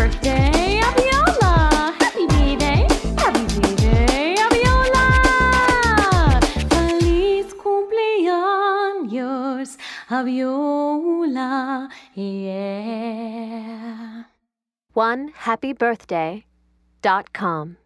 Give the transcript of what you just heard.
birthday, Abiola! Happy birthday, happy birthday, Abiola! Feliz cumpleaños, Abiola, yeah. One happy birthday dot com.